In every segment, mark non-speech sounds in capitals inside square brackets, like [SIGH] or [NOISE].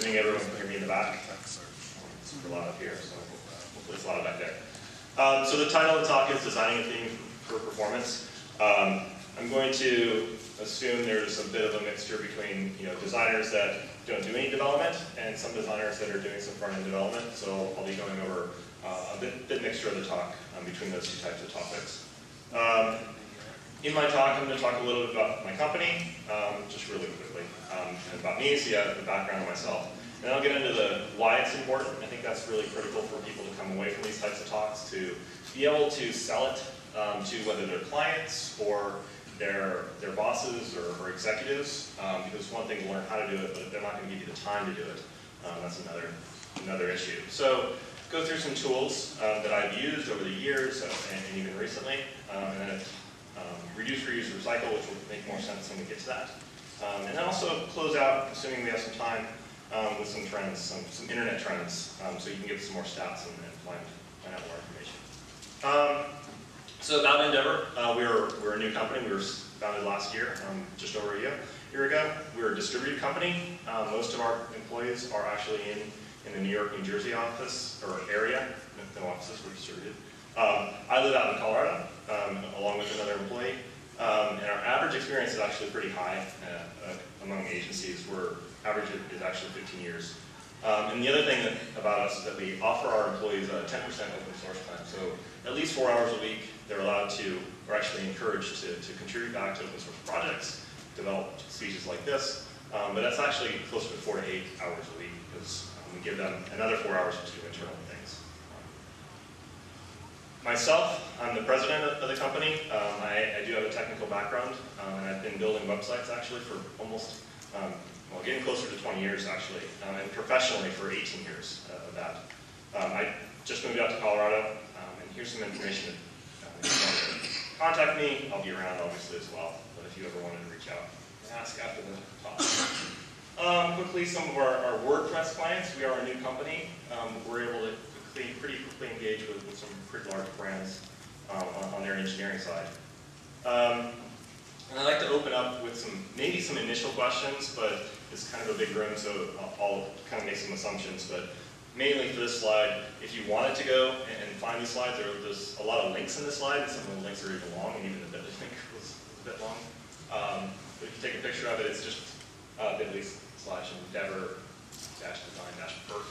assuming everyone can hear me in the back. Super loud up here, so hopefully it's loud back there. Um, so the title of the talk is Designing a Theme for Performance. Um, I'm going to assume there's a bit of a mixture between you know designers that don't do any development and some designers that are doing some front-end development. So I'll be going over uh, a bit, bit mixture of the talk um, between those two types of topics. Um, in my talk, I'm going to talk a little bit about my company, um, just really quickly, um, and about me, so you have the background of myself. And then I'll get into the why it's important. I think that's really critical for people to come away from these types of talks to be able to sell it um, to whether they're clients or their, their bosses or, or executives, um, because it's one thing to learn how to do it, but they're not going to give you the time to do it. Um, that's another, another issue. So go through some tools um, that I've used over the years uh, and, and, even recently, um, and then um, reduce, reuse, recycle, which will make more sense when we get to that. Um, and then also close out, assuming we have some time, with some trends, some, some internet trends, so you can get some more stats and, and find, find out more information. So about Ndevr, uh, we're, we're a new company. We were founded last year, um, just over a year, year ago. We're a distributed company. Uh, most of our employees are actually in, in the New York, New Jersey office or area. No offices, we're distributed. Um, I live out in Colorado, um, along with another employee. Um, and our average experience is actually pretty high uh, uh, among agencies. Where average is actually 15 years. Um, and the other thing about us is that we offer our employees a 10% open source time. So at least four hours a week they're allowed to, or actually encouraged to, to contribute back to open source projects, develop speeches like this, um, but that's actually closer to four to eight hours a week because um, we give them another four hours to do internal things. Myself, I'm the president of the company. Um, I, I, do have a technical background, um, and I've been building websites actually for almost, um, well, getting closer to 20 years actually, um, and professionally for 18 years uh, of that. I just moved out to Colorado, and here's some information contact me, I'll be around obviously as well. But if you ever wanted to reach out, and ask after the talk. Um, quickly, some of our, our, WordPress clients. We are a new company. Um, we're able to pretty quickly engage with, with some pretty large brands um, on, on, their engineering side. And I'd like to open up with some, maybe some initial questions, but it's kind of a big room, so I'll, I'll kind of make some assumptions. But mainly for this slide, if you wanted to go and, find these slides, there, there's a lot of links in this slide, and some of the links are even long, and even the bit.ly link was, a bit long. Um, but if you take a picture of it, it's just uh, bit.ly slash ndevr dash design dash perf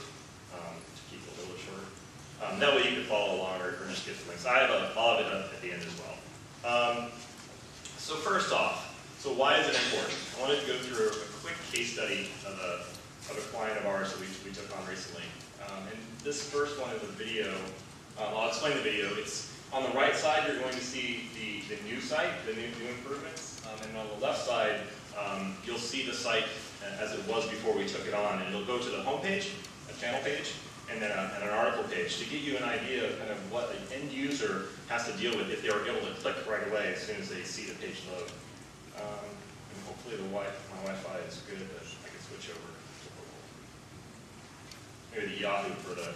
um, to keep it a little shorter. Um, that way you can follow along or, or just get the links. I have a, all of it at the end as well. Um, so first off, so why is it important? I wanted to go through a quick case study of a, of a client of ours that we, we took on recently. Um, and this first one is a video. Um, I'll explain the video. It's on the right side, you're going to see the, the new site, the new, new improvements. Um, and on the left side, um, you'll see the site as it was before we took it on. And you'll go to the home page, a channel page, and then a, and an article page to get you an idea of kind of what the end user has to deal with if they are able to click right away as soon as they see the page load. Um, and hopefully the wi my Wi-Fi is good, but I can switch over maybe the Yahoo for the, there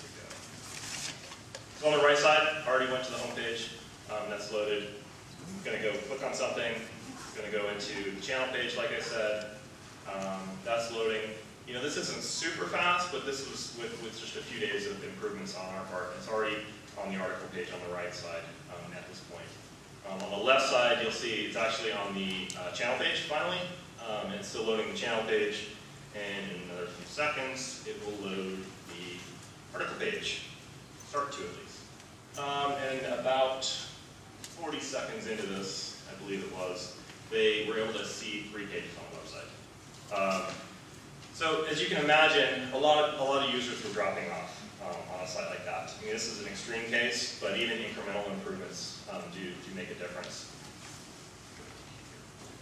we go. So on the right side, I already went to the home page. Um, that's loaded. I'm going to go click on something. I'm going to go into the channel page, like I said. Um, that's loading. You know, this isn't super fast, but this was with, with just a few days of improvements on our part. It's already on the article page on the right side um, at this point. Um, on the left side, you'll see it's actually on the uh, channel page finally. Um, it's still loading the channel page and in another few seconds, it will load the article page, start to at least. Um, and about 40 seconds into this, I believe it was, they were able to see three pages on the website. Um, so as you can imagine, a lot of, a lot of users were dropping off um, on a site like that. I mean, this is an extreme case, but even incremental improvements um, do, do make a difference.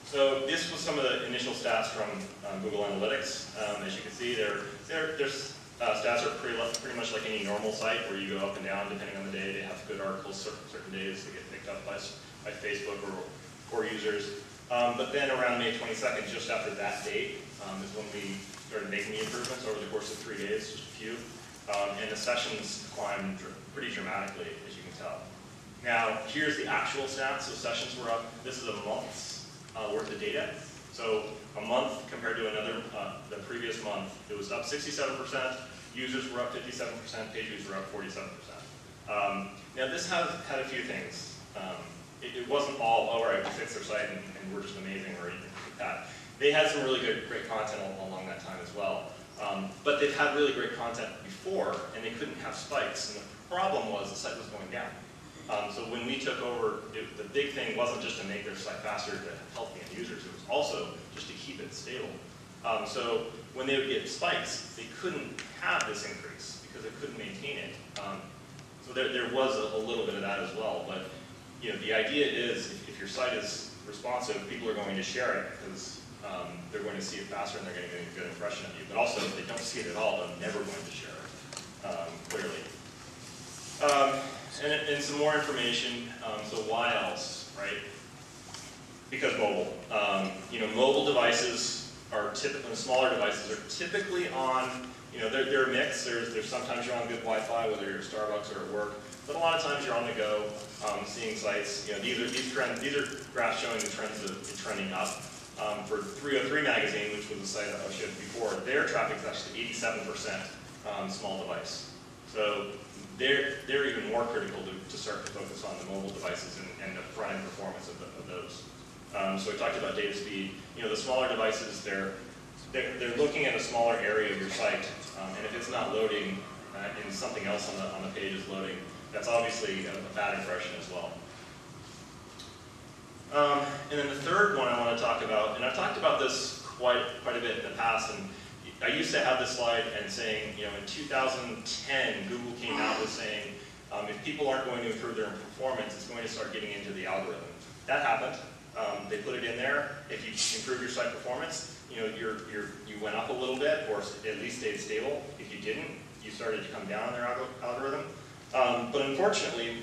So this was some of the initial stats from um, Google Analytics. Um, as you can see, their, their, their uh, stats are pretty, pretty much like any normal site where you go up and down depending on the day. They have good articles certain, days that get picked up by, by Facebook or, or users. Um, but then around May 22nd, just after that date, um, is when we started making the improvements over the course of three days, just a few. Um, and the sessions climbed pretty dramatically, as you can tell. Now, here's the actual stats. So sessions were up. This is a month's uh, worth of data. So a month compared to another, uh, the previous month, it was up 67%, users were up 57%, page views were up 47%. Um, now this has had a few things. Um, it, it, wasn't all, oh, all right, we fixed their site and, and we're just amazing or anything like that. They had some really good, great content along that time as well. Um, but they've had really great content before and they couldn't have spikes. And the problem was the site was going down. Um, so when we took over, it, the big thing wasn't just to make their site faster to help the end users, it was also just to keep it stable. Um, so when they would get spikes, they couldn't have this increase because they couldn't maintain it. Um, so there, there was a, a, little bit of that as well. But you know, the idea is if, if, your site is responsive, people are going to share it because um, they're going to see it faster and they're going to get a good impression of you. But also, if they don't see it at all, they're never going to share it, um, clearly. Um, and, and some more information, um, so why else, right? Because mobile. Um, you know, mobile devices are typically, smaller devices are typically on, you know, they're, they're a mix. There's, there's sometimes you're on good Wi-Fi, whether you're at Starbucks or at work, but a lot of times you're on the go, um, seeing sites. You know, these are these trends. These are graphs showing the trends of it trending up. Um, for 303 magazine, which was a site I showed before, their traffic is actually 87% um, small device. So they're, they're even more critical to, to start to focus on the mobile devices and, and the front-end performance of, the, of those. Um, so we talked about data speed. You know, the smaller devices, they're, they're, they're looking at a smaller area of your site, um, and if it's not loading uh, and something else on the, on the page is loading, that's obviously a, a bad impression as well. Um, and then the third one I want to talk about, and I've talked about this quite, quite a bit in the past, and I used to have this slide and saying, you know, in 2010, Google came out with saying, um, if people aren't going to improve their performance, it's going to start getting into the algorithm. That happened. Um, they put it in there. If you improve your site performance, you know, you're, you're, you went up a little bit, or at least stayed stable. If you didn't, you started to come down in their algorithm. Um, but unfortunately,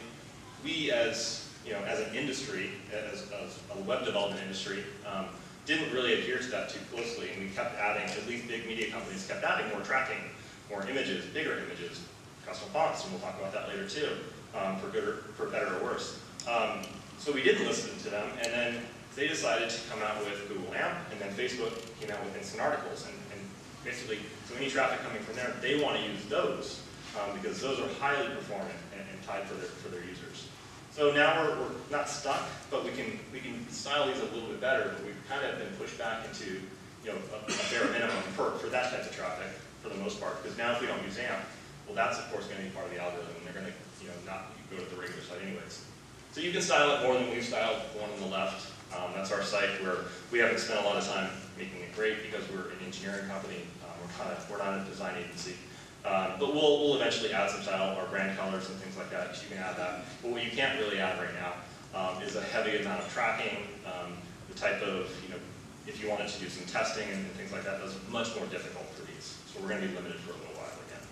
we as, you know, as an industry, as, as a web development industry, um, didn't really adhere to that too closely, and we kept adding, at least big media companies kept adding more tracking, more images, bigger images, custom fonts, and we'll talk about that later too, um, for good or for better or worse. Um, so we didn't listen to them, and then they decided to come out with Google AMP, and then Facebook came out with instant articles, and, and basically, so any traffic coming from there, they want to use those, um, because those are highly performant and, and tied for their, for their users. So now we're, we're not stuck, but we can, we can style these a little bit better, but we've kind of been pushed back into you know, a, a bare minimum for, for that type of traffic, for the most part, because now if we don't use AMP, well that's of course going to be part of the algorithm, and they're going to you know, not go to the regular site anyways. So you can style it more than we've styled the one on the left. Um, that's our site where we haven't spent a lot of time making it great because we're an engineering company. Um, we're, kind of, we're not a design agency. Um, but we'll, we'll eventually add some style, or brand colors and things like that, because you can add that. But what you can't really add right now um, is a heavy amount of tracking, um, the type of, you know, if you wanted to do some testing and, and things like that, that's much more difficult for these. So we're going to be limited for a little while again.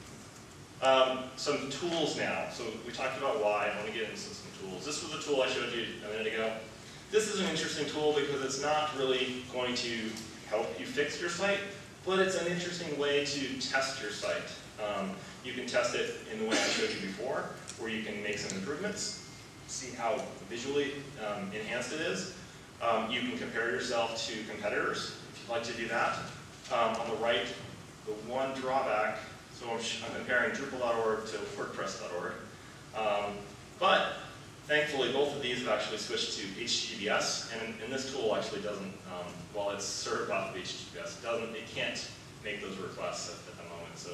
Um, some tools now. So we talked about why. I want to get into some tools. This was a tool I showed you a minute ago. This is an interesting tool because it's not really going to help you fix your site, but it's an interesting way to test your site. Um, you can test it in the way I showed you before, where you can make some improvements, see how visually um, enhanced it is. Um, you can compare yourself to competitors, if you'd like to do that. Um, on the right, the one drawback, so I'm, I'm comparing Drupal.org to WordPress.org. Um, but thankfully, both of these have actually switched to HTTPS, and, and this tool actually doesn't, um, while it's served off of HTTPS, it doesn't, it can't make those requests at, at the moment. So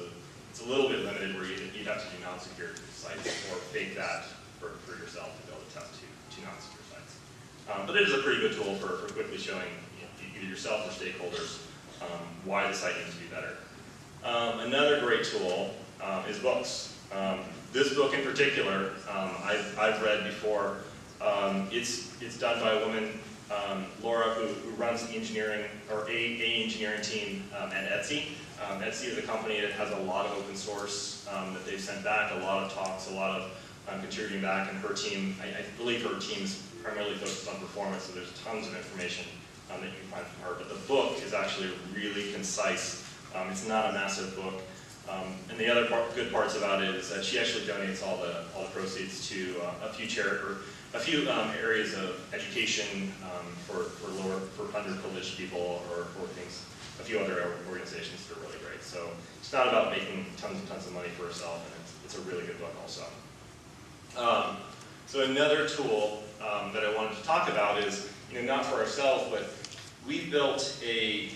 it's a little bit limited where you'd, you'd have to do non-secure sites or fake that for, for yourself to be able to test two, two non-secure sites. Um, but it is a pretty good tool for, for quickly showing you know, either yourself or stakeholders um, why the site needs to be better. Um, another great tool um, is books. Um, this book in particular, um, I've, I've read before. it's, it's done by a woman Laura, who, who, runs the engineering, or a, a engineering team at Etsy. Um, Etsy is a company that has a lot of open source um, that they've sent back, a lot of talks, a lot of um, contributing back, and her team, I, I, believe her team is primarily focused on performance, so there's tons of information um, that you can find from her. But the book is actually really concise. it's not a massive book. Um, and the other part, good parts about it is that she actually donates all the all the proceeds to uh, a few charity or a few um, areas of education um, for, for lower for underprivileged people or for things a few other organizations that are really great. So it's not about making tons and tons of money for herself, and it's, it's a really good book also. Um, so another tool um, that I wanted to talk about is, you know, not for ourselves, but we built a,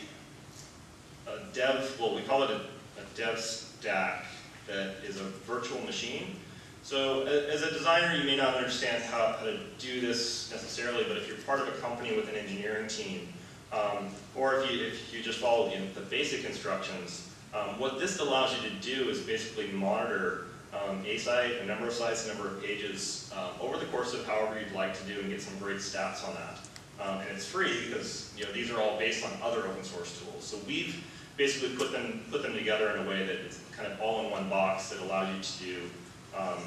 a dev, well, we call it a, a dev stack that is a virtual machine. So as a designer, you may not understand how, how to do this necessarily, but if you're part of a company with an engineering team, um, or if you, if you just follow the, the basic instructions, um, what this allows you to do is basically monitor um, a site, a number of sites, a number of pages um, over the course of however you'd like to do and get some great stats on that. Um, and it's free because you know these are all based on other open source tools. So we've basically put them put them together in a way that it's kind of all in one box that allows you to do um,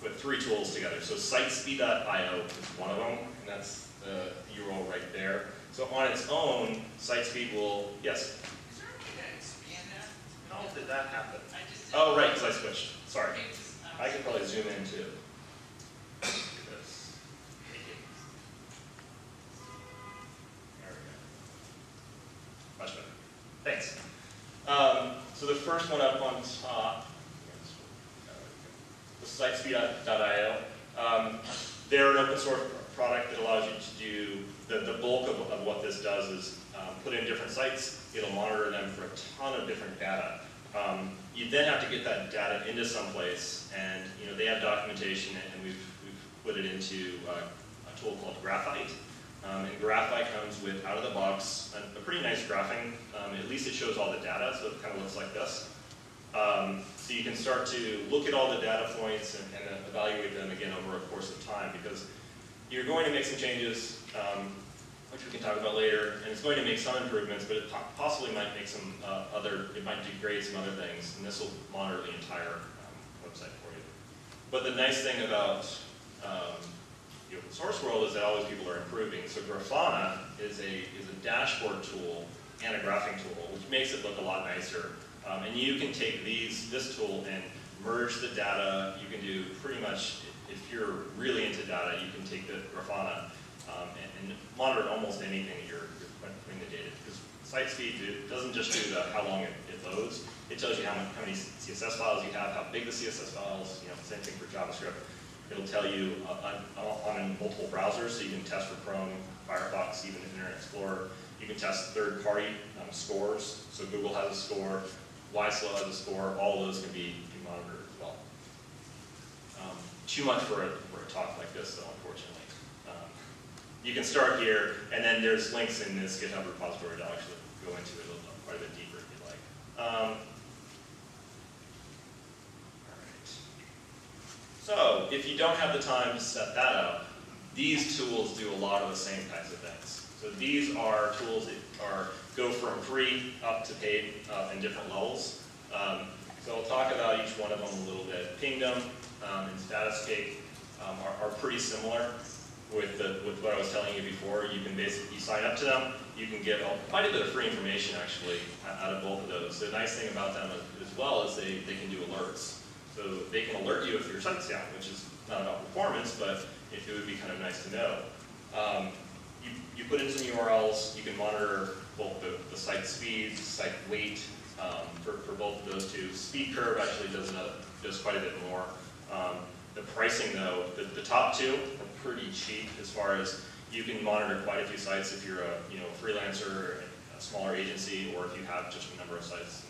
put three tools together. So sitespeed.io is one of them, and that's the URL right there. So on its own, SiteSpeed will, yes? Is there a way to expand that? How did that happen? I just. Oh, right, because I switched. Sorry. Maybe just, um, I can probably zoom in too. Look at this. Thank you. There we go. Much better. Thanks. Um, so the first one up on top, sitespeed.io. Um, they're an open source product that allows you to do, the, the bulk of, of what this does is um, put in different sites, it'll monitor them for a ton of different data. Um, you then have to get that data into someplace, and you know they have documentation, and we've, we've put it into uh, a tool called Graphite. Um, and Graphite comes with, out of the box, a, a pretty nice graphing. Um, at least it shows all the data, so it kind of looks like this. Um, so you can start to look at all the data points and, and evaluate them again over a course of time, because you're going to make some changes, um, which we can talk about later, and it's going to make some improvements, but it po possibly might make some uh, other, it might degrade some other things, and this will monitor the entire um, website for you. But the nice thing about um, the open source world is that all these people are improving. So Grafana is a, is a dashboard tool and a graphing tool, which makes it look a lot nicer. Um, and you can take these, this tool and merge the data. You can do pretty much, if you're really into data, you can take the Grafana um, and, and, monitor almost anything that you're, you're putting the data. Because site speed doesn't just do the, how long it, it loads, it tells you how many, how many CSS files you have, how big the CSS files, you know, same thing for JavaScript. It'll tell you on, on, multiple browsers, so you can test for Chrome, Firefox, even Internet Explorer. You can test third-party um, scores. So Google has a score, YSlow has a score. All those can be, be monitored as well. Um, too much for a, for a talk like this, though, unfortunately. Um, you can start here, and then there's links in this GitHub repository to actually go into it a little, quite a bit deeper if you'd like. Um, So if you don't have the time to set that up, these tools do a lot of the same kinds of things. So these are tools that are go from free up to paid uh, in different levels. Um, so I'll talk about each one of them a little bit. Pingdom um, and Statuscake um, are, are, pretty similar with, the, with what I was telling you before. You can basically sign up to them. You can get quite a bit of free information actually out of both of those. The nice thing about them as well is they, they can do alerts. So they can alert you if your site's down, which is not about performance, but it, it would be kind of nice to know. Um, you, put in some URLs, you can monitor both the, the site speed, site weight, um, for, for both of those two. SpeedCurve actually does, another, does quite a bit more. Um, the pricing though, the, the top two are pretty cheap as far as you can monitor quite a few sites if you're a you know freelancer, a smaller agency, or if you have just a number of sites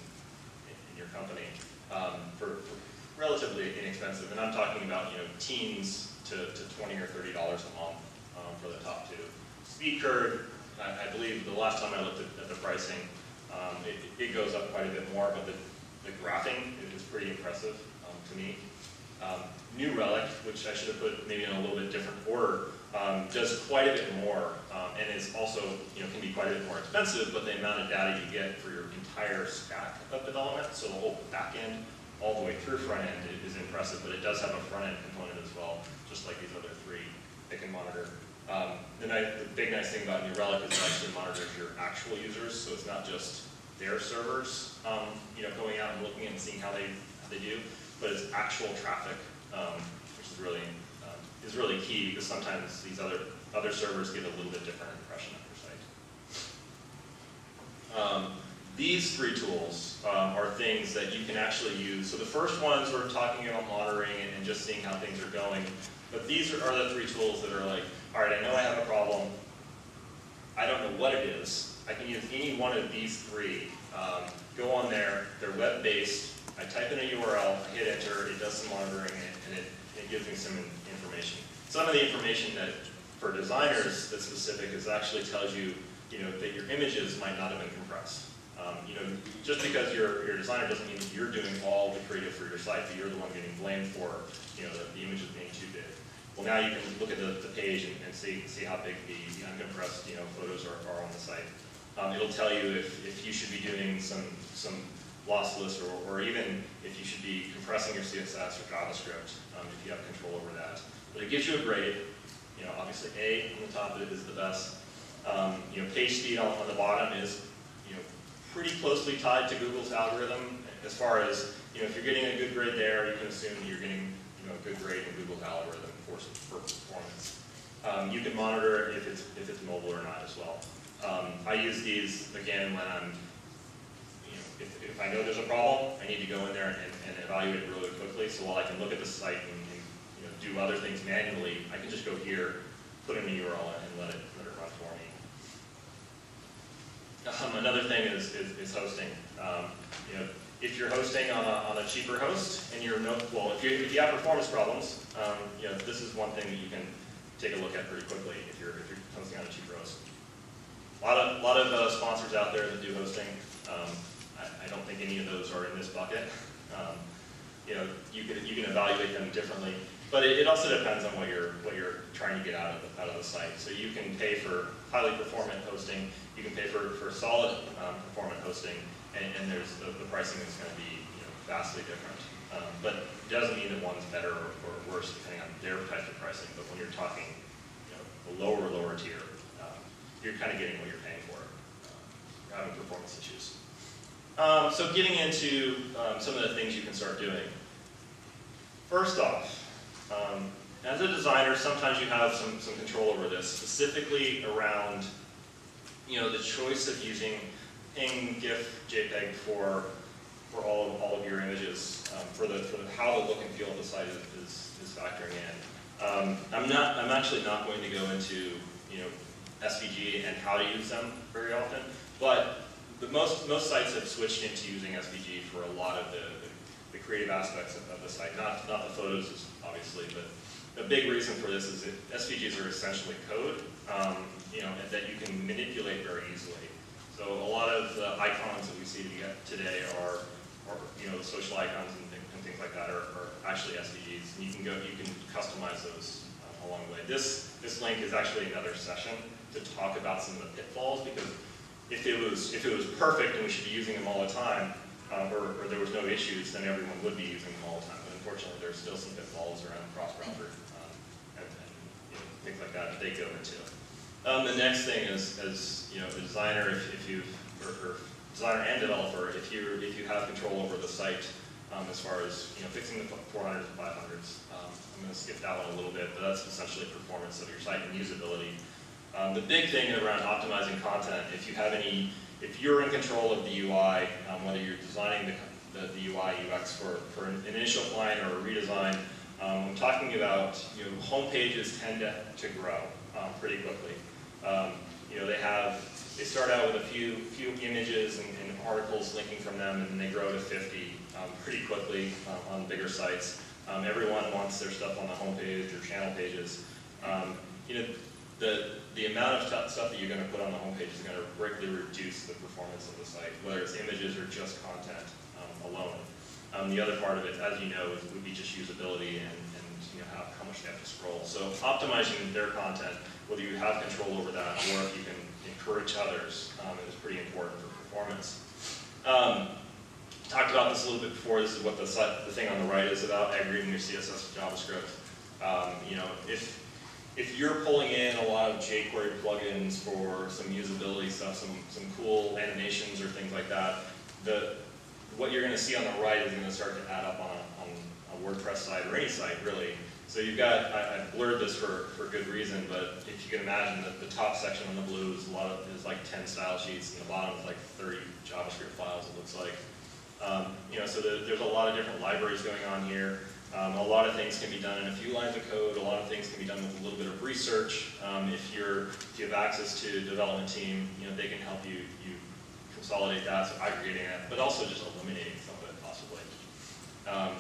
in, in your company. Um, for, for relatively inexpensive, and I'm talking about you know teens to, to 20 or 30 dollars a month um, for the top two. SpeedCurve, I, I, believe the last time I looked at, at the pricing, um, it, it, goes up quite a bit more, but the, the graphing is pretty impressive um, to me. Um, New Relic, which I should have put maybe in a little bit different order, um, does quite a bit more, um, and is also you know can be quite a bit more expensive. But the amount of data you get for your entire stack of development, so the whole back end all the way through front end is impressive, but it does have a front end component as well, just like these other three that can monitor. Um, the, nice, the, big nice thing about New Relic is it actually monitors your actual users, so it's not just their servers, um, you know, going out and looking and seeing how they, how they do, but it's actual traffic, um, which is really, um, is really key because sometimes these other, other servers get a little bit different impression of your site. Um, these three tools um, are things that you can actually use. So the first ones we're talking about monitoring and, and just seeing how things are going. But these are, are the three tools that are like, all right, I know I have a problem. I don't know what it is. I can use any one of these three. Um, go on there, they're web-based. I type in a URL, I hit enter, it does some monitoring, and, it, it gives me some information. Some of the information that, for designers that's specific, is actually tells you, you know, that your images might not have been compressed. Um, you know, just because you're, you're a designer doesn't mean that you're doing all the creative for your site, but you're the one getting blamed for, you know, the, the images being too big. Well, now you can look at the, the page and, and see, see how big the, uncompressed, you know, photos are, are on the site. Um, it'll tell you if, if you should be doing some, some lossless or, or even if you should be compressing your CSS or JavaScript, um, if you have control over that. But it gives you a grade. You know, obviously A on the top of it is the best. Um, you know, page speed on, on the bottom is, you know, pretty closely tied to Google's algorithm as far as, you know, if you're getting a good grade there, you can assume that you're getting, you know, a good grade in Google's algorithm for, for performance. Um, you can monitor if it's, if it's mobile or not as well. Um, I use these, again, when I'm, you know, if, if I know there's a problem, I need to go in there and, and evaluate it really quickly. So while I can look at the site and, and you know, do other things manually, I can just go here, put in a URL and let it, let it run for me. Um, another thing is, is, is hosting. Um, you know, if you're hosting on a, on a cheaper host and you're no, well, if you, if you have performance problems, um, you know, this is one thing that you can take a look at pretty quickly if you're, if you're hosting on a cheaper host. A lot of, lot of uh, sponsors out there that do hosting. Um, I, I don't think any of those are in this bucket. Um, you know, you can, you can evaluate them differently, but it, it also depends on what you're, what you're trying to get out of the, out of the site. So you can pay for highly performant hosting, you can pay for, for solid um, performant hosting, and, and there's the, the pricing is going to be you know, vastly different. Um, but it doesn't mean that one's better or, or worse depending on their type of pricing. But when you're talking, you know, a lower lower tier, um, you're kind of getting what you're paying for. You're having performance issues. Um, so getting into um, some of the things you can start doing. First off, um, as a designer, sometimes you have some, some control over this, specifically around you know, the choice of using PNG, GIF, JPEG for, for all, of, all of your images, um, for, the, for the, how the look and feel of the site is, is, is factoring in. Um, I'm, not, I'm actually not going to go into you know, SVG and how to use them very often, but the most, most sites have switched into using SVG for a lot of the, the, the creative aspects of, of, the site, not, not the photos, obviously, but a big reason for this is that SVGs are essentially code, um, you know, that you can manipulate very easily. So a lot of the icons that we see today are, are you know, social icons and, th and things like that are, are, actually SVGs. And you can go, you can customize those um, along the way. This, this link is actually another session to talk about some of the pitfalls because if it was if it was perfect and we should be using them all the time, um, or, or, there was no issues, then everyone would be using them all the time. But unfortunately, there's still some pitfalls around cross-browser um, and, and you know, things like that that they go into. Um, the next thing is, as you know, a designer, if, if you or, or, designer and developer, if you if you have control over the site, um, as far as you know, fixing the 400s and 500s. Um, I'm going to skip that one a little bit, but that's essentially performance of your site and usability. Um, the big thing around optimizing content, if you have any, if you're in control of the UI, um, whether you're designing the, the, the, UI UX for, for an initial client or a redesign, um, I'm talking about, you know, home pages tend to, to grow um, pretty quickly. Um, you know, they have, they start out with a few, few images and, and articles linking from them, and then they grow to 50 um, pretty quickly uh, on bigger sites. everyone wants their stuff on the home page or channel pages. you know, the, the amount of stuff that you're going to put on the homepage is going to greatly reduce the performance of the site, whether it's images or just content um, alone. Um, the other part of it, as you know, is, would be just usability and you know, how, how much you have to scroll. So optimizing their content, whether you have control over that or if you can encourage others, um, is pretty important for performance. Um, talked about this a little bit before. This is what the, the thing on the right is about, aggregating your CSS with JavaScript. Um, you know, if if you're pulling in a lot of jQuery plugins for some usability stuff, some, some cool animations or things like that, the, what you're gonna see on the right is gonna start to add up on on a WordPress site or any site, really. So you've got, I, I blurred this for, for good reason, but if you can imagine that the top section on the blue is a lot of, is like ten style sheets, and the bottom is like thirty JavaScript files, it looks like. Um, you know, so there, there's a lot of different libraries going on here. Um, a lot of things can be done in a few lines of code. A lot of things can be done with a little bit of research. Um, if you're, if you have access to a development team, you know, they can help you, you consolidate that, so aggregating it, but also just eliminating some of it possibly. Um,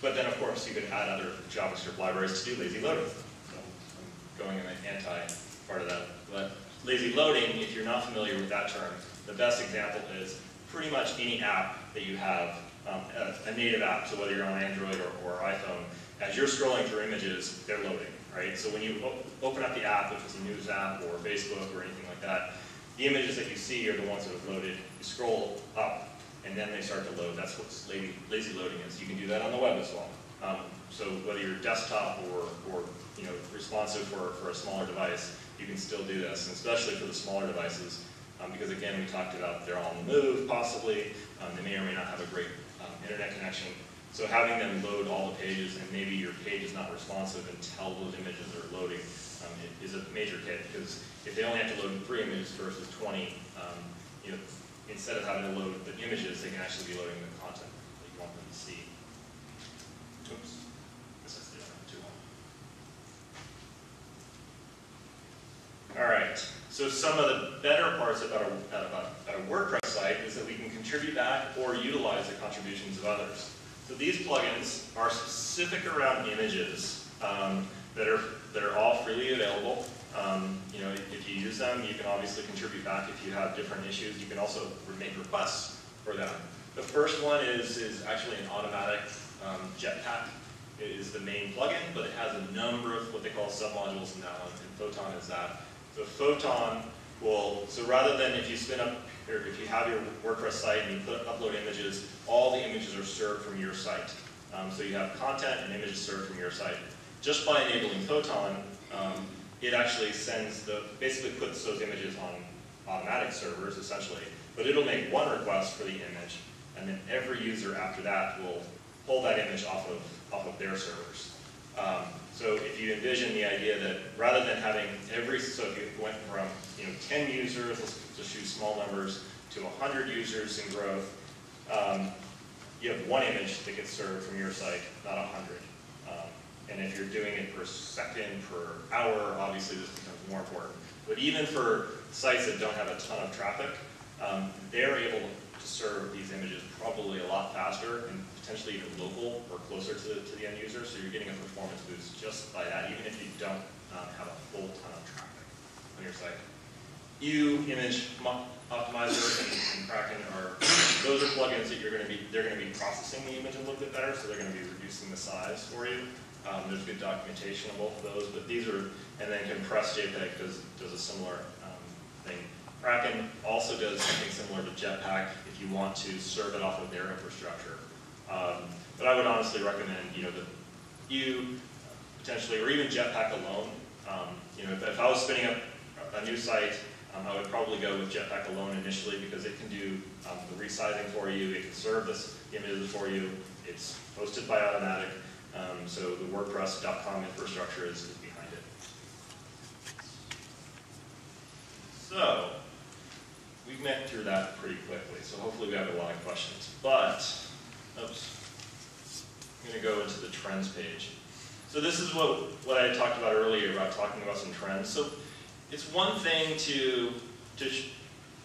but then, of course, you could add other JavaScript libraries to do lazy loading. So I'm going in the anti part of that. But lazy loading, if you're not familiar with that term, the best example is pretty much any app that you have, um, a, a native app, so whether you're on Android or, or iPhone, as you're scrolling through images, they're loading, right? So when you open up the app, which is a news app or Facebook or anything like that, the images that you see are the ones that have loaded. You scroll up, and then they start to load. That's what lazy, lazy loading is. You can do that on the web as well. Um, so whether you're desktop or, or you know, responsive for, for a smaller device, you can still do this, and especially for the smaller devices, um, because again, we talked about they're on the move, possibly. Um, they may or may not have a great um, internet connection. So having them load all the pages, and maybe your page is not responsive until those images are loading, um, is a major hit, because if they only have to load three images versus 20, um, you know, instead of having to load the images, they can actually be loading the content that you want them to see. Oops, this is different, too long. All right, so some of the better parts about a, about a WordPress site is that we can contribute back or utilize the contributions of others. So these plugins are specific around images um, that are that are all freely available. Um, you know, if you use them, you can obviously contribute back if you have different issues. You can also make requests for them. The first one is, is actually an Automattic um, Jetpack. It is the main plugin, but it has a number of what they call submodules in that one, and Photon is that. So Photon will, so rather than if you spin up, or if you have your WordPress site and you put upload images, all the images are served from your site. Um, so you have content and images served from your site. Just by enabling Photon, um, it actually sends the, basically puts those images on Automattic servers, essentially. But it'll make one request for the image, and then every user after that will pull that image off of, off of their servers. Um, so if you envision the idea that rather than having every, so if you went from you know 10 users, let's just use small numbers, to 100 users in growth, um, you have one image that gets served from your site, not 100. And if you're doing it per second, per hour, obviously this becomes more important. But even for sites that don't have a ton of traffic, um, they're able to serve these images probably a lot faster and potentially even local or closer to, to the end user. So you're getting a performance boost just by that, even if you don't um, have a full ton of traffic on your site. You image optimizer and, and Kraken are those are plugins that you're going to be they're going to be processing the image a little bit better, so they're going to be reducing the size for you. Um, there's good documentation of both of those, but these are, and then compressed JPEG does, does a similar um, thing. Kraken also does something similar to Jetpack if you want to serve it off of their infrastructure. Um, but I would honestly recommend, you know, that you potentially, or even Jetpack alone, um, you know, if, if, I was spinning up a new site, um, I would probably go with Jetpack alone initially because it can do um, the resizing for you, it can serve this images for you, it's hosted by Automattic, um, so the WordPress.com infrastructure is, is behind it. So, we've met through that pretty quickly, so hopefully we have a lot of questions. But, oops, I'm going to go into the trends page. So this is what, what I talked about earlier about talking about some trends. So it's one thing to, to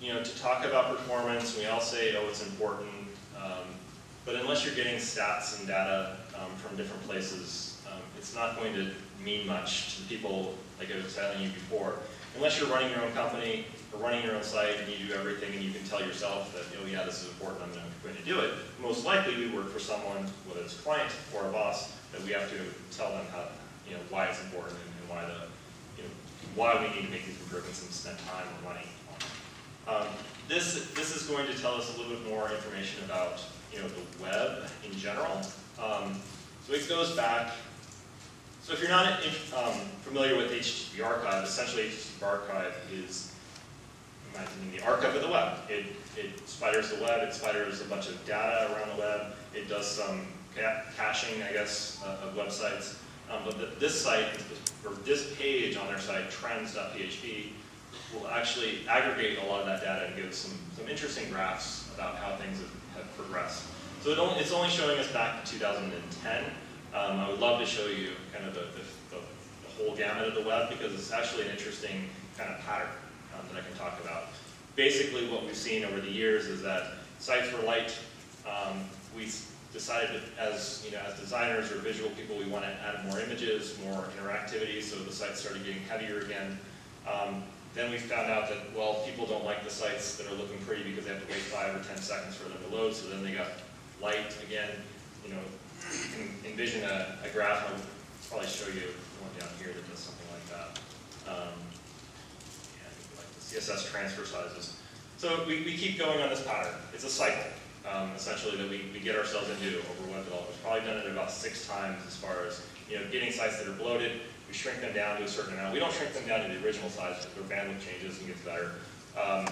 you know, to talk about performance, we all say, oh, it's important, but unless you're getting stats and data um, from different places, um, it's not going to mean much to the people, like I was telling you before. Unless you're running your own company or running your own site and you do everything and you can tell yourself that, oh yeah, this is important, I'm going to do it. Most likely we work for someone, whether it's a client or a boss, that we have to tell them how, you know, why it's important and, and why the, you know, why we need to make these improvements and spend time or money on it. Um, this, this is going to tell us a little bit more information about you know, the web in general. Um, so it goes back So if you're not um, familiar with HTTP Archive, essentially HTTP Archive is, opinion, the archive of the web. It, it spiders the web, it spiders a bunch of data around the web, it does some ca caching, I guess, uh, of websites. Um, but the, this site, or this page on their site, trends.php, will actually aggregate a lot of that data and give some, some interesting graphs about how things have, have progressed. So it only, it's only showing us back to 2010. Um, I would love to show you kind of the, the, the, whole gamut of the web because it's actually an interesting kind of pattern um, that I can talk about. Basically what we've seen over the years is that sites were light. Um, we decided as, you know, as designers or visual people, we want to add more images, more interactivity, so the sites started getting heavier again. Then we found out that, well, people don't like the sites that are looking pretty because they have to wait five or 10 seconds for them to load, so then they got light again. You know, you can envision a, a graph, I'll probably show you one down here that does something like that. Um, yeah, like the CSS transfer sizes. So we, we keep going on this pattern. It's a cycle, um, essentially, that we, we get ourselves into over web development. We've probably done it about six times as far as, you know, getting sites that are bloated, we shrink them down to a certain amount. We don't shrink them down to the original size because their bandwidth changes and gets better. Um,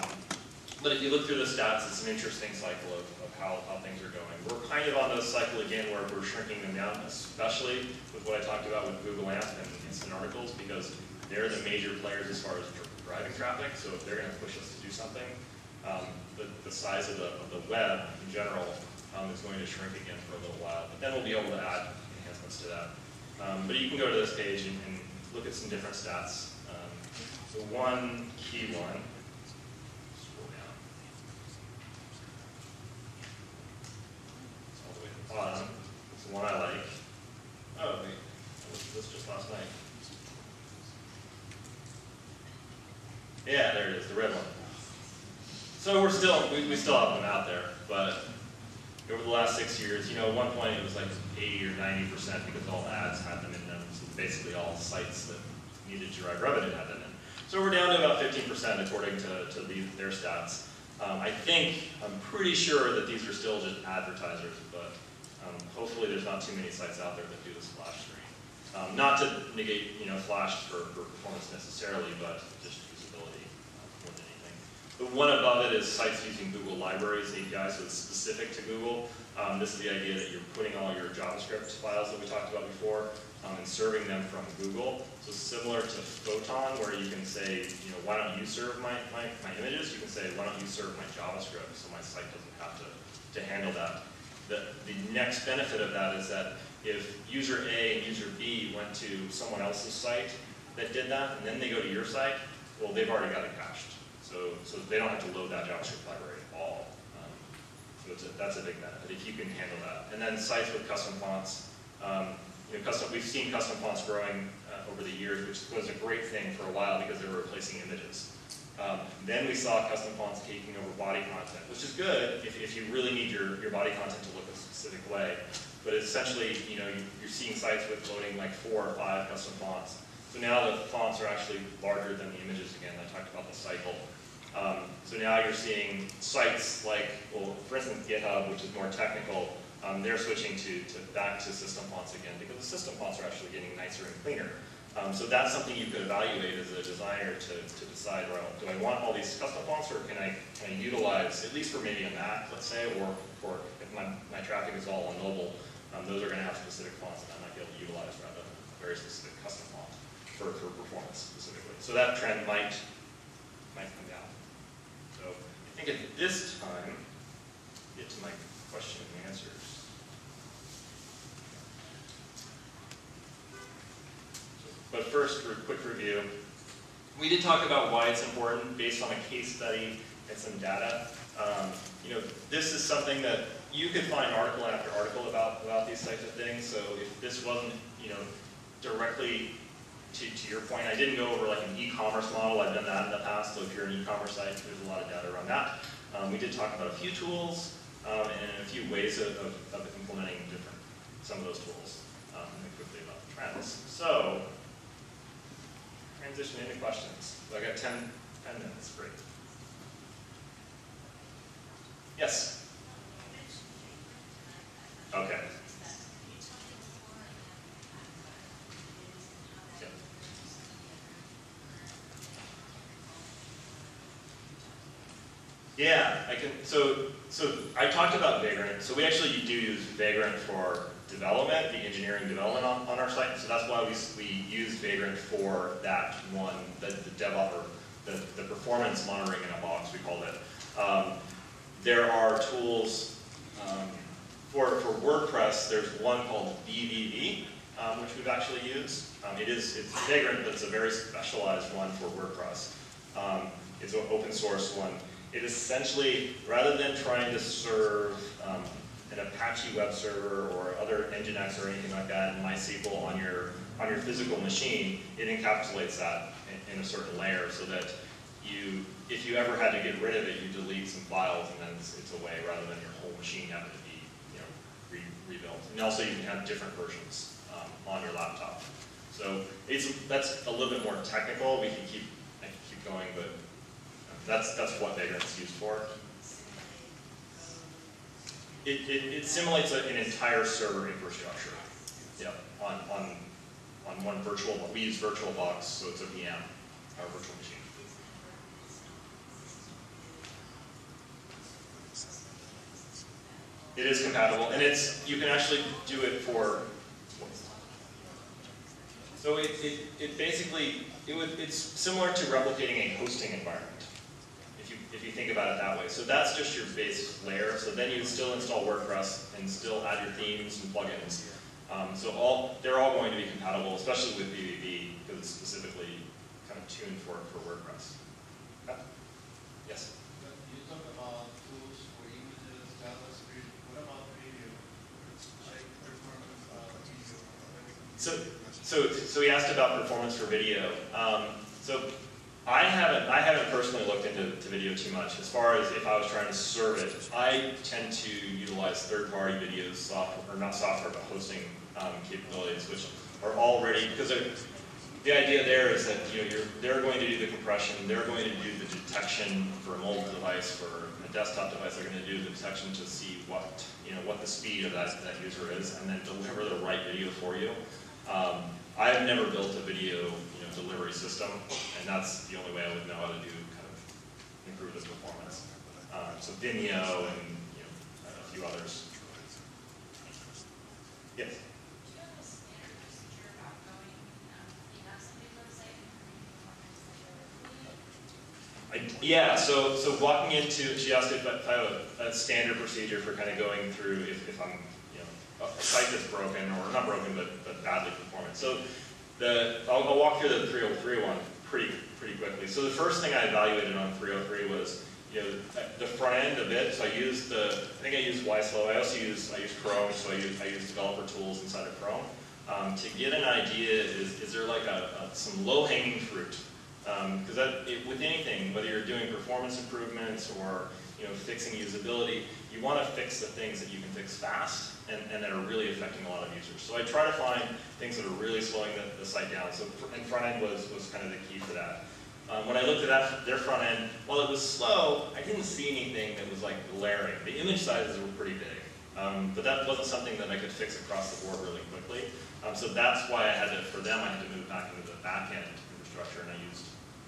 but if you look through the stats, it's an interesting cycle of, of how, how things are going. We're kind of on the cycle again where we're shrinking them down, especially with what I talked about with Google AMP and instant articles, because they're the major players as far as driving traffic. So if they're going to push us to do something, um, the, the, size of the, of the web in general um, is going to shrink again for a little while. But then we'll be able to add enhancements to that. Um, but you can go to this page and, look at some different stats. Um, so one key one, scroll down. All the way to the bottom. It's the one I like. Oh, this just last night. Yeah, there it is, the red one. So we're still, we, we still have them out there, but over the last six years, you know, at one point it was like 80 or 90 percent because all ads had them in them. So basically all sites that needed to derive revenue had them in. So we're down to about 15 percent according to, to the, their stats. Um, I think, I'm pretty sure that these are still just advertisers, but um, hopefully there's not too many sites out there that do this flash screen. Um, not to negate, you know, Flash for, for performance necessarily, but just the one above it is sites using Google Libraries API, so it's specific to Google. Um, this is the idea that you're putting all your JavaScript files that we talked about before um, and serving them from Google. So similar to Photon, where you can say, you know, why don't you serve my, my, my images? You can say, why don't you serve my JavaScript so my site doesn't have to, to handle that. The, the next benefit of that is that if user A and user B went to someone else's site that did that, and then they go to your site, well, they've already got it cached. So, so they don't have to load that JavaScript library at all. Um, so a, that's a big benefit if you can handle that. And then sites with custom fonts. Um, you know, custom, we've seen custom fonts growing uh, over the years, which was a great thing for a while because they were replacing images. Um, then we saw custom fonts taking over body content, which is good if, if you really need your, your body content to look a specific way. But essentially, you know, you're seeing sites with loading like four or five custom fonts. So now the fonts are actually larger than the images again. I talked about the cycle. Um, so now you're seeing sites like, well, for instance, GitHub, which is more technical, um, they're switching to, to back to system fonts again because the system fonts are actually getting nicer and cleaner. Um, so that's something you could evaluate as a designer to, to decide, well, do I want all these custom fonts or can I, can I utilize, at least for maybe a Mac, let's say, or, for if my, my traffic is all on mobile, um, those are going to have specific fonts that I might be able to utilize rather than a very specific custom font for, for performance specifically. So that trend might come down. So I think at this time, get to my question and answers. But first, for a quick review, we did talk about why it's important based on a case study and some data. Um, you know, this is something that you could find article after article about, about these types of things. So if this wasn't, you know, directly to, to your point, I didn't go over like an e-commerce model. I've done that in the past. So if you're an e-commerce site, there's a lot of data around that. Um, we did talk about a few tools um, and a few ways of, of, of, implementing different some of those tools. Um, and quickly about the trends. So transition into questions. So I got 10, 10 minutes. Great. Yes. Yeah, I can, so, so I talked about Vagrant, so we actually do use Vagrant for development, the engineering development on, on our site, so that's why we, we use Vagrant for that one, the, the the, the performance monitoring in a box, we called it. Um, there are tools, um, for, for WordPress, there's one called VVV, um, which we've actually used. Um, it is, it's Vagrant, but it's a very specialized one for WordPress. Um, it's an open source one. It essentially, rather than trying to serve um, an Apache web server or other Nginx or anything like that in MySQL on your, on your physical machine, it encapsulates that in, in a certain layer so that you, if you ever had to get rid of it, you delete some files and then it's, it's away rather than your whole machine having to be, you know, re, rebuilt. And also you can have different versions um, on your laptop. So it's, that's a little bit more technical. We can keep, I can keep going, but that's, that's what Vagrant's used for. It, it, it simulates a- an entire server infrastructure. Yep, on, on, on one virtual, we use VirtualBox, so it's a VM, our virtual machine. It is compatible, and it's, you can actually do it for, so it, it, it basically, it would, it's similar to replicating a hosting environment, if you, think about it that way. So that's just your base layer, so then you still install WordPress and still add your themes and plugins. Um, so all, they're all going to be compatible, especially with VVV, because it's specifically kind of tuned for, for WordPress. Yes? But You talk about tools for images, JavaScript, what about video? Check performance of video. So, so, so he asked about performance for video. Um, so I haven't, I haven't personally looked into to video too much. As far as if I was trying to serve it, I tend to utilize third-party videos software, or not software, but hosting um, capabilities, which are already because the idea there is that you know you're, they're going to do the compression, they're going to do the detection for a mobile device, for a desktop device, they're going to do the detection to see what you know what the speed of that, that user is, and then deliver the right video for you. Um, I've never built a video delivery system, and that's the only way I would know how to do kind of improve the performance. Um, so Vimeo and you know, a few others. Yes. I, yeah, so, so walking into, she asked if I have a, a standard procedure for kind of going through if, if I'm, you know, a a site that's broken, or not broken, but, but badly performing. So the, I'll, I'll walk through the 303 one pretty, pretty quickly. So the first thing I evaluated on 303 was, you know, the front end of it, so I used the, I think I used YSlow, I also use, I use Chrome, so I use, I use developer tools inside of Chrome. Um, to get an idea, is, is there like a, a, some low-hanging fruit? Because it, with anything, whether you're doing performance improvements or you know fixing usability, you want to fix the things that you can fix fast and, and that are really affecting a lot of users. So I try to find things that are really slowing the, the site down. So and front end was, was kind of the key for that. Um, when I looked at that, their front end, while it was slow, I didn't see anything that was like glaring. The image sizes were pretty big, um, but that wasn't something that I could fix across the board really quickly. Um, so that's why I had to, for them, I had to move back into the back end infrastructure, and I used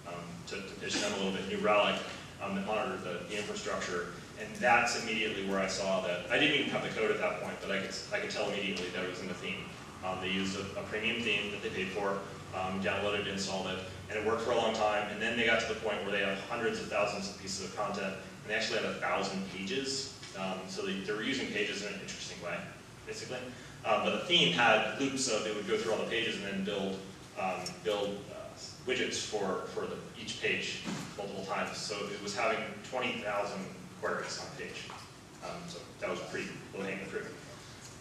um, to, to pitch them a little bit New Relic um, that monitored the, the infrastructure, and that's immediately where I saw that I didn't even have the code at that point, but I could I could tell immediately that it was in the theme. Um, they used a, a premium theme that they paid for, um, downloaded, installed it, and it worked for a long time. And then they got to the point where they had hundreds of thousands of pieces of content, and they actually had a thousand pages. Um, so they, they were using pages in an interesting way, basically. Um, but the theme had loops of it would go through all the pages and then build um, build uh, widgets for for the, each page multiple times. So it was having 20,000 on page. Um, so that was pretty low hanging fruit.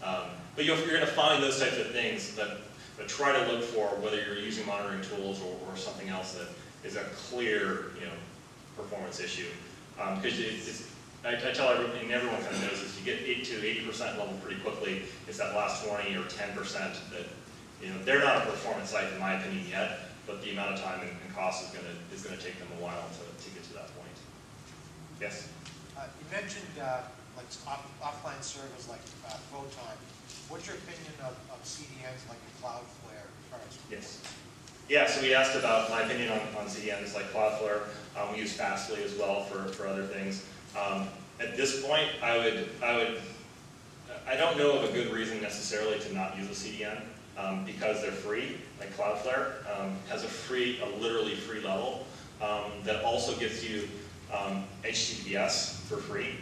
Um, but you're, you're going to find those types of things, but, but try to look for whether you're using monitoring tools or, or something else that is a clear, you know, performance issue. Because it's, I, I tell everyone, and everyone kind of knows this, you get 8 to 80% level pretty quickly. It's that last 20 or 10% that, you know, they're not a performance site in my opinion yet, but the amount of time and, and cost is going to is to take them a while to, to get to that point. Yes? Uh, You mentioned uh, like off- offline servers like uh, Photon. What's your opinion of of CDNs like Cloudflare? Yes. Yeah, so we asked about my opinion on, on CDNs like Cloudflare. Um, we use Fastly as well for, for other things. Um, At this point, I would, I would, I don't know of a good reason necessarily to not use a CDN, um, because they're free, like Cloudflare, um, has a free, a literally free level, um, that also gives you, um, HTTPS for free.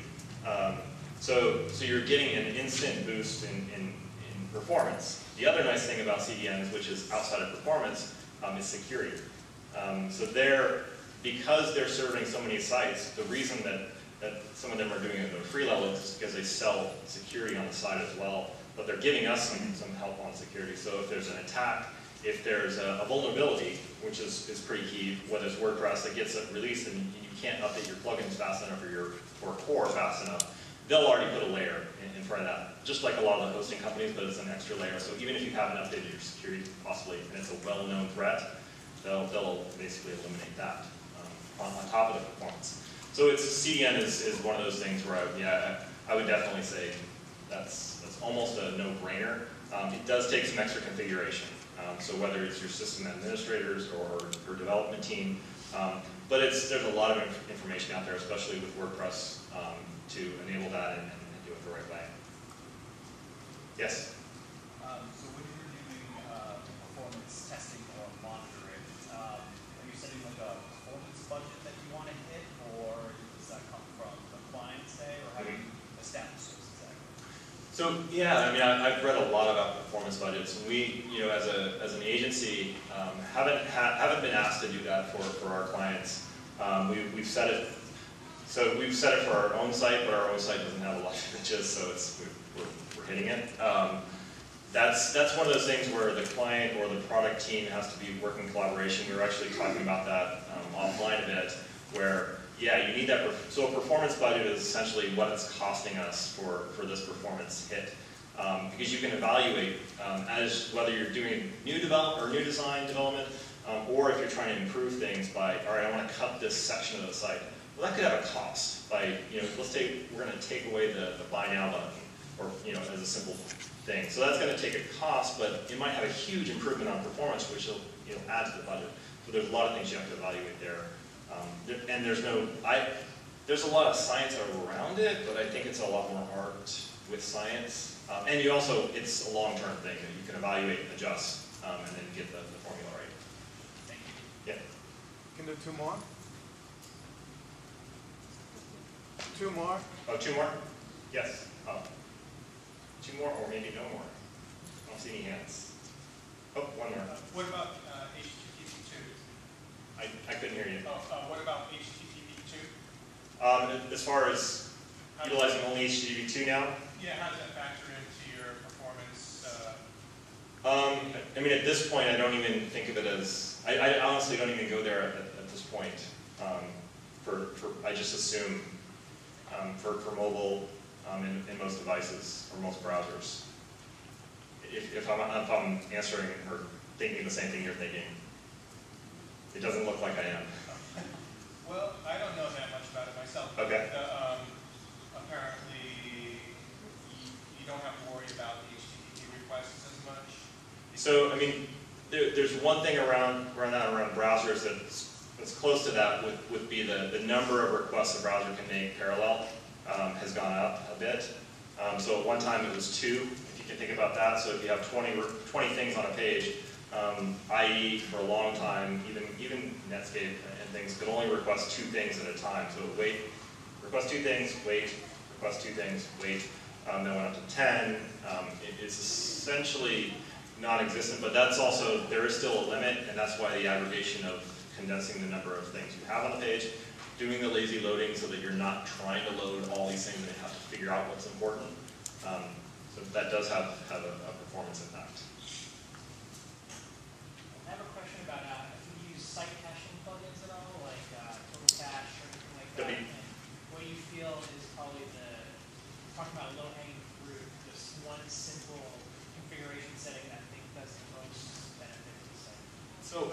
Um, so, so you're getting an instant boost in, in, in performance. The other nice thing about CDNs, which is outside of performance, um, is security. Um, so they're, because they're serving so many sites, the reason that, that some of them are doing it at a free level is because they sell security on the side as well. But they're giving us some, some help on security. So if there's an attack, if there's a, a vulnerability, which is, is pretty key, whether it's WordPress that gets released and you can't update your plugins fast enough or your or core fast enough, they'll already put a layer in, in front of that. Just like a lot of the hosting companies, but it's an extra layer. So even if you haven't updated your security possibly, and it's a well-known threat, they'll, they'll basically eliminate that um, on, on top of the performance. So it's CDN is, is one of those things where I, yeah, I would definitely say that's, that's almost a no-brainer. Um, it does take some extra configuration. Um, so whether it's your system administrators or your development team, um, but it's, there's a lot of inf- information out there, especially with WordPress, um, to enable that and, and do it the right way. Yes? Um, so when you're doing, uh, performance testing or monitoring, um, are you setting like a performance budget that you wanna hit, or does that come from the client, say, or how do you establish those exactly? So, yeah, I mean, I, I've read a lot about performance budgets, and we, you know, as a, as an agency, um, haven't, ha- haven't been asked to do that for, for our clients. Um, we, we've set it, so we've set it for our own site, but our own site doesn't have a lot of [LAUGHS] images, so it's, we're, we're hitting it. Um, that's, that's one of those things where the client or the product team has to be working collaboration. We were actually talking about that um, offline a bit, where, yeah, you need that, so a performance budget is essentially what it's costing us for, for this performance hit. Um, because you can evaluate um, as whether you're doing new develop or new design development, um, or if you're trying to improve things by, all right, I want to cut this section of the site. Well, that could have a cost. By, you know, let's take, we're going to take away the, the buy now button, or you know, as a simple thing. So that's going to take a cost, but it might have a huge improvement on performance, which will you know add to the budget. So there's a lot of things you have to evaluate there. Um, there- and there's no, I, there's a lot of science around it, but I think it's a lot more art with science. Um, and you also, it's a long-term thing that you can evaluate, and adjust, um, and then get the, the formula right. Thank you. Yeah. Can do two more? Two more? Oh, two more? Yes. Oh. Two more, or maybe no more. I don't see any hands. Oh, one more. Uh, What about uh, HTTP two? I, I couldn't hear you. Oh, uh, what about HTTP two? Um, as far as utilizing only HTTP two now, Yeah, how does that factor into your performance? uh, Um, I mean, at this point, I don't even think of it as, I, I honestly don't even go there at, at this point. Um, for, for, I just assume, um, for, for mobile, um, in, in most devices, or most browsers. If, if I'm, if I'm answering or thinking the same thing you're thinking. It doesn't look like I am. Well, I don't know that much about it myself. Okay. uh, um, Apparently, you you don't have to worry about the HTTP requests as much. So, I mean, there, there's one thing around, around that, around browsers that's, that's close to that would, would be the, the number of requests a browser can make parallel, um, has gone up a bit. Um, so at one time it was two, if you can think about that. So if you have 20, 20 things on a page, um, IE for a long time, even, even Netscape things could only request two things at a time. So it wait, request two things, wait, request two things, wait. Um, then went up to 10. Um, it, it's essentially non-existent, but that's also, there is still a limit, and that's why the aggregation of condensing the number of things you have on the page, doing the lazy loading so that you're not trying to load all these things and have to figure out what's important. Um, so that does have, have a, a performance impact. I have a question about, uh, if you use site caching plugins at all, like, uh, Total Cache or anything like that? Could be. And what do you feel is probably the, talking about low hanging fruit, just one simple configuration setting that I think does the most benefit to the site? So,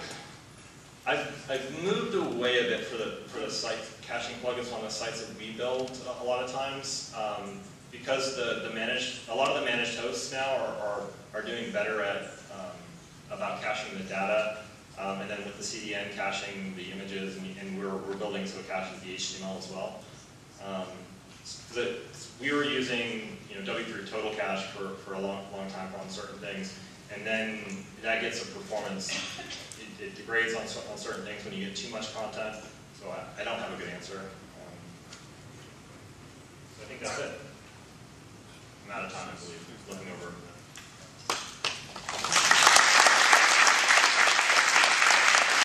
I've, moved away a bit for the, for the site caching plugins on the sites that we build a- lot of times. Um, because the, the managed, a lot of the managed hosts now are, are, are doing better at, um, about caching the data. Um, and then with the CDN caching the images, and, and we're, we're building so it caches the HTML as well. Um, it- we were using, you know, W three total cache for, for a long, long time on certain things, and then that gets a performance, it, degrades on, on certain things when you get too much content, so I, I don't have a good answer. Um, So I think that's it. I'm out of time, I believe, looking over